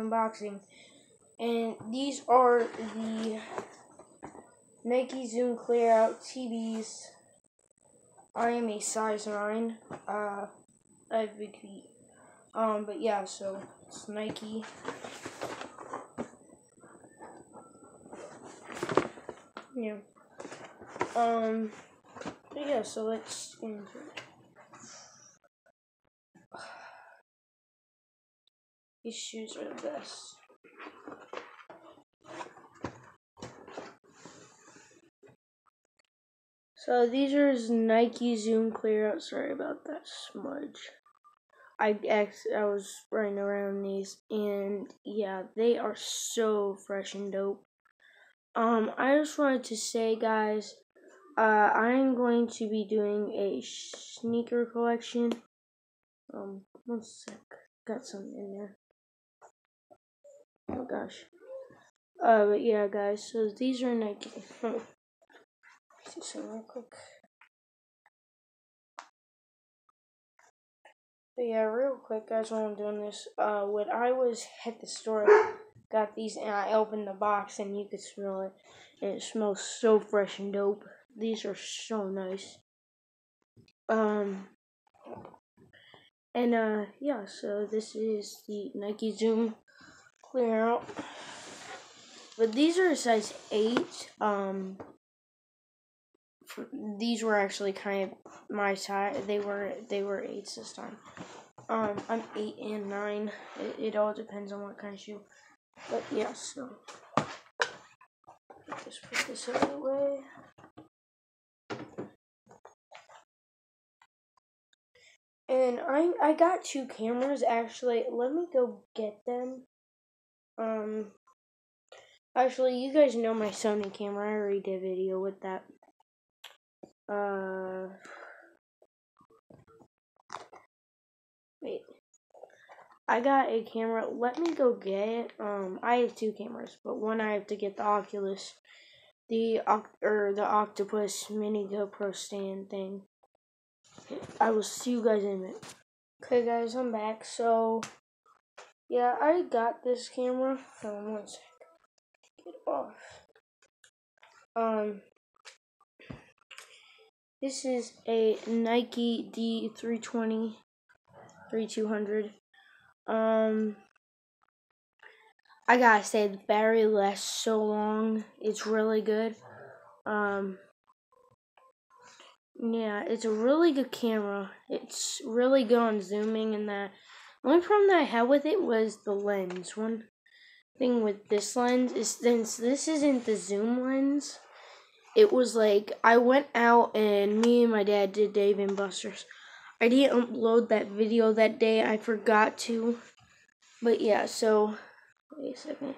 unboxing. And these are the Nike Zoom Clear Out TVs. I am a size 9. Uh, I have big feet. Um, but yeah, so it's Nike. Yeah. Um, yeah, so let's get into it. These shoes are the best. So these are his Nike Zoom Clear Out. Sorry about that smudge. I ex I was running around these and yeah, they are so fresh and dope. Um, I just wanted to say, guys, uh, I'm going to be doing a sneaker collection. Um, one sec, got some in there. Oh gosh. Uh, but yeah, guys. So these are Nike. Let me see real quick. But yeah, real quick, guys, while I'm doing this, uh, when I was at the store, got these, and I opened the box, and you could smell it, and it smells so fresh and dope. These are so nice. Um, and uh, yeah, so this is the Nike Zoom clear out. But these are a size eight. Um, these were actually kind of my size. They were they were eights this time. Um, I'm eight and nine. It, it all depends on what kind of shoe. But yeah, so just put this out of the way. And I I got two cameras actually. Let me go get them. Um actually you guys know my Sony camera. I already did a video with that. Uh, wait. I got a camera. Let me go get it. Um, I have two cameras, but one I have to get the Oculus, the or the Octopus Mini GoPro stand thing. I will see you guys in a minute. Okay, guys, I'm back. So, yeah, I got this camera. Um, one sec. Get off. Um, this is a Nikon D320 3200. Um I gotta say the battery lasts so long. It's really good. Um yeah, it's a really good camera. It's really good on zooming and that. Only problem that I had with it was the lens. One thing with this lens is since this isn't the zoom lens, it was like I went out and me and my dad did Dave and Buster's. I didn't upload that video that day. I forgot to. But yeah, so wait a second.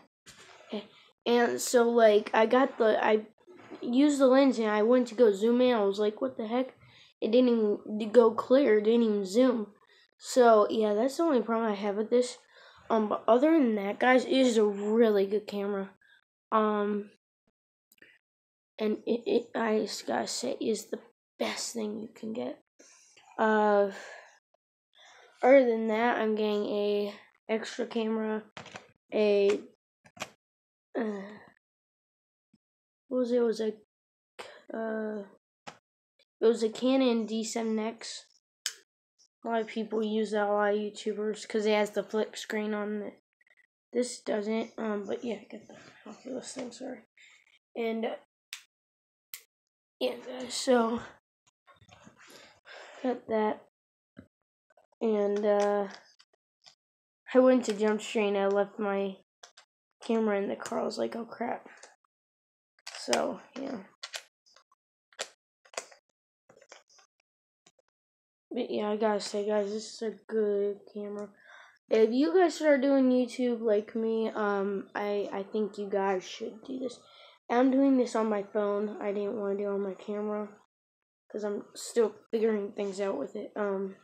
Okay. And so like I got the I used the lens and I went to go zoom in. I was like, what the heck? It didn't even go clear. It didn't even zoom. So yeah, that's the only problem I have with this. Um, but other than that, guys, it is a really good camera. Um, and it, it I just gotta say is the best thing you can get. Uh, other than that, I'm getting a extra camera, a uh, what was it? it was a uh, it was a Canon D7X. A lot of people use that. A lot of YouTubers because it has the flip screen on it. This doesn't. Um, but yeah, get the Oculus thing. Sorry, and yeah, guys, so got that. And uh I went to jump street I left my camera in the car. I was like, oh crap. So, yeah. But yeah, I gotta say, guys, this is a good camera. If you guys start doing YouTube like me, um, I I think you guys should do this. I'm doing this on my phone. I didn't want to do it on my camera because I'm still figuring things out with it. Um,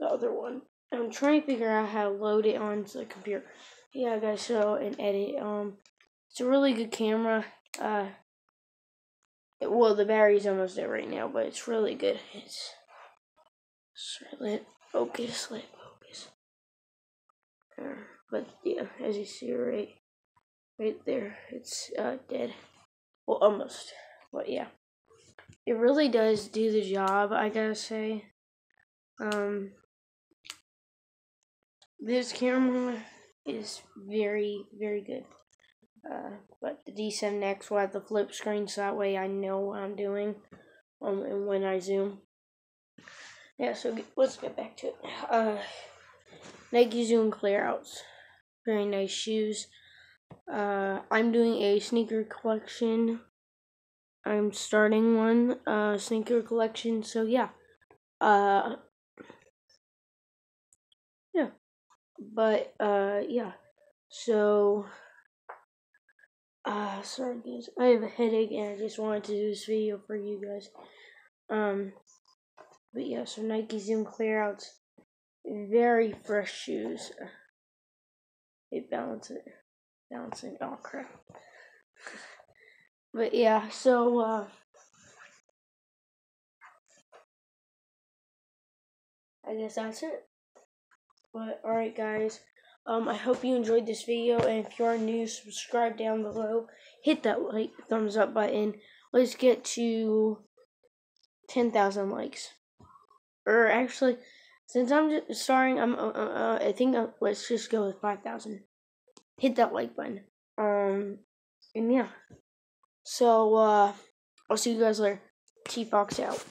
the other one. I'm trying to figure out how to load it onto the computer. Yeah, guys, so and edit. Um, it's a really good camera. Uh, it, well, the battery's almost dead right now, but it's really good. It's, it's lit. Focus, lit, focus. but yeah, as you see right, right there, it's uh, dead. Well, almost. But yeah, it really does do the job. I gotta say. Um, this camera is very, very good. Uh, but the D7X will have the flip screen, so that way I know what I'm doing um, and when I zoom. Yeah, so let's get back to it. Uh, Nike Zoom clearouts. Very nice shoes. Uh, I'm doing a sneaker collection. I'm starting one uh, sneaker collection. So yeah, uh, yeah, but uh, yeah. So uh, sorry guys, I have a headache and I just wanted to do this video for you guys. Um, but yeah, so Nike Zoom clear outs, very fresh shoes. They balance it, balancing. Oh crap. But yeah, so uh, I guess that's it. But alright guys, um, I hope you enjoyed this video, and if you are new, subscribe down below. Hit that like thumbs up button. Let's get to 10,000 likes. Or actually, since I'm starting, I'm uh, uh, uh I think uh, let's just go with 5,000. Hit that like button. Um, and yeah. So, uh, I'll see you guys later. T Fox out.